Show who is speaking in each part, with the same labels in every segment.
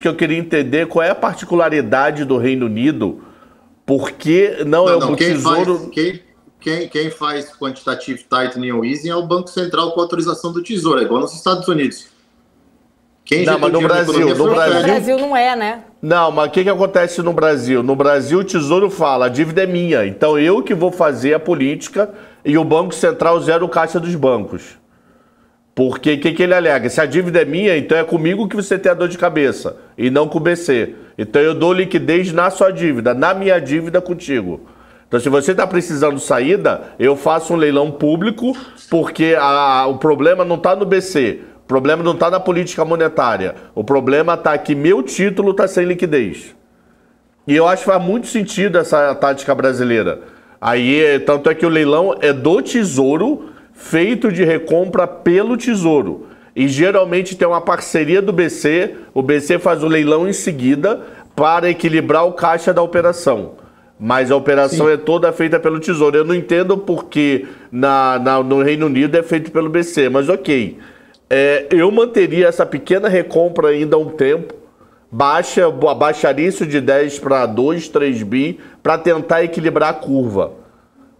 Speaker 1: que eu queria entender qual é a particularidade do Reino Unido, porque não, não é o quem tesouro.
Speaker 2: Faz, quem, quem, quem faz quantitative tightening ou easing é o Banco Central com autorização do Tesouro, é igual nos Estados Unidos.
Speaker 1: Quem não, mas no Brasil, no Brasil,
Speaker 3: no Brasil não é, né?
Speaker 1: Não, mas o que, que acontece no Brasil? No Brasil, o Tesouro fala, a dívida é minha, então eu que vou fazer a política e o Banco Central zero o caixa dos bancos. Porque o que, que ele alega? Se a dívida é minha, então é comigo que você tem a dor de cabeça e não com o BC. Então eu dou liquidez na sua dívida, na minha dívida contigo. Então, se você está precisando saída, eu faço um leilão público, porque a, o problema não está no BC, o problema não está na política monetária. O problema está que meu título está sem liquidez. E eu acho que faz muito sentido essa tática brasileira. Aí, tanto é que o leilão é do Tesouro feito de recompra pelo Tesouro. E geralmente tem uma parceria do BC, o BC faz o leilão em seguida para equilibrar o caixa da operação. Mas a operação Sim. é toda feita pelo Tesouro. Eu não entendo porque na, na, no Reino Unido é feito pelo BC, mas ok. É, eu manteria essa pequena recompra ainda há um tempo. Baixa, abaixaria isso de 10 para 2, 3 bi, para tentar equilibrar a curva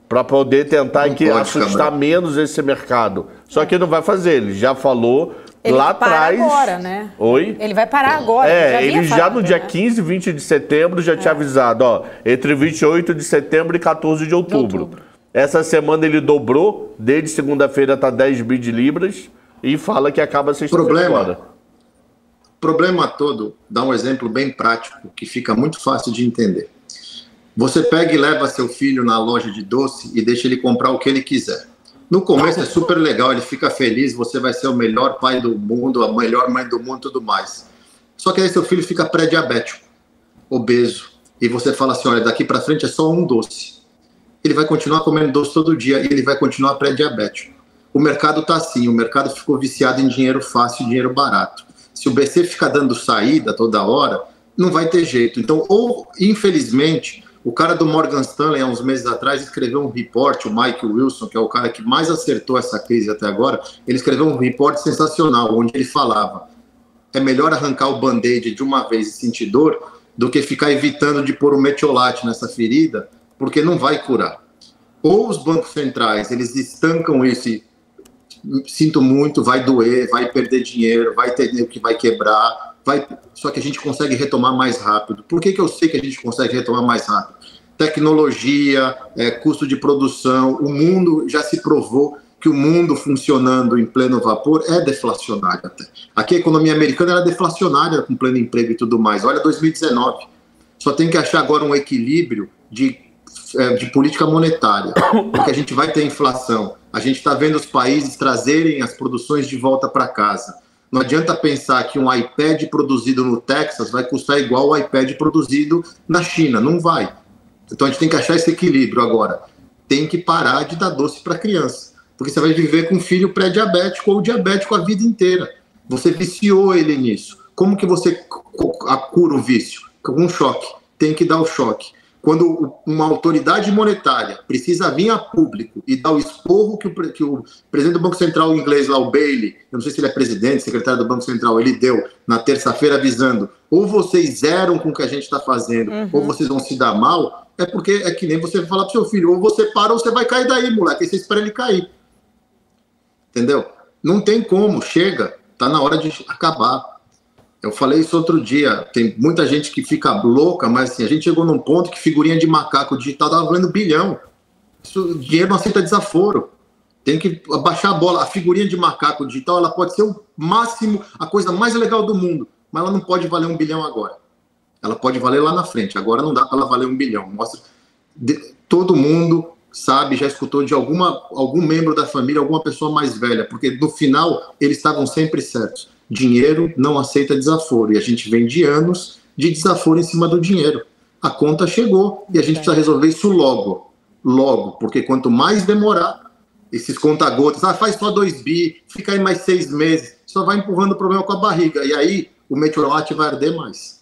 Speaker 1: para poder tentar que assustar menos esse mercado. Só que não vai fazer, ele já falou
Speaker 3: ele
Speaker 1: lá atrás.
Speaker 3: agora, né?
Speaker 1: Oi?
Speaker 3: Ele vai parar agora.
Speaker 1: É, ele já, já no dia né? 15, 20 de setembro já é. tinha avisado, ó, entre 28 de setembro e 14 de outubro. de outubro. Essa semana ele dobrou, desde segunda-feira tá 10 bi de libras e fala que acaba sexta-feira
Speaker 2: Problema.
Speaker 1: agora.
Speaker 2: Problema todo, dá um exemplo bem prático que fica muito fácil de entender. Você pega e leva seu filho na loja de doce e deixa ele comprar o que ele quiser. No começo é super legal, ele fica feliz, você vai ser o melhor pai do mundo, a melhor mãe do mundo tudo mais. Só que aí seu filho fica pré-diabético, obeso, e você fala assim: olha, daqui para frente é só um doce. Ele vai continuar comendo doce todo dia e ele vai continuar pré-diabético. O mercado está assim, o mercado ficou viciado em dinheiro fácil, dinheiro barato. Se o BC ficar dando saída toda hora, não vai ter jeito. Então, ou infelizmente, o cara do Morgan Stanley, há uns meses atrás, escreveu um report, o Mike Wilson, que é o cara que mais acertou essa crise até agora, ele escreveu um report sensacional, onde ele falava: é melhor arrancar o band-aid de uma vez e sentir dor do que ficar evitando de pôr o metiolate nessa ferida, porque não vai curar. Ou os bancos centrais, eles estancam isso sinto muito, vai doer, vai perder dinheiro, vai ter que vai quebrar, vai, só que a gente consegue retomar mais rápido. Por que, que eu sei que a gente consegue retomar mais rápido? Tecnologia, é, custo de produção, o mundo já se provou que o mundo funcionando em pleno vapor é deflacionário até. Aqui a economia americana era deflacionária com pleno emprego e tudo mais. Olha 2019. Só tem que achar agora um equilíbrio de, é, de política monetária, porque a gente vai ter inflação. A gente está vendo os países trazerem as produções de volta para casa. Não adianta pensar que um iPad produzido no Texas vai custar igual o iPad produzido na China. Não vai. Então a gente tem que achar esse equilíbrio agora. Tem que parar de dar doce para criança. Porque você vai viver com um filho pré-diabético ou diabético a vida inteira. Você viciou ele nisso. Como que você cura o vício? Com um choque. Tem que dar o choque quando uma autoridade monetária precisa vir a público e dar o esporro que o, que o, presidente do Banco Central inglês, lá, o Bailey, eu não sei se ele é presidente, secretário do Banco Central, ele deu na terça-feira avisando: ou vocês zeram com o que a gente está fazendo, uhum. ou vocês vão se dar mal, é porque é que nem você falar para seu filho: ou você para ou você vai cair daí, moleque, aí você espera ele cair. Entendeu? Não tem como, chega, tá na hora de acabar. Eu falei isso outro dia. Tem muita gente que fica louca, mas assim, a gente chegou num ponto que figurinha de macaco digital estava valendo bilhão. Isso, dinheiro não aceita desaforo. Tem que abaixar a bola. A figurinha de macaco digital ela pode ser o máximo, a coisa mais legal do mundo, mas ela não pode valer um bilhão agora. Ela pode valer lá na frente. Agora não dá para ela valer um bilhão. Mostra. De, todo mundo sabe, já escutou de alguma, algum membro da família, alguma pessoa mais velha, porque no final eles estavam sempre certos dinheiro não aceita desaforo. E a gente vem de anos de desaforo em cima do dinheiro. A conta chegou e a gente precisa resolver isso logo. Logo, porque quanto mais demorar, esses conta-gotas, ah, faz só dois bi, fica aí mais seis meses, só vai empurrando o problema com a barriga. E aí o meteorolate vai arder mais.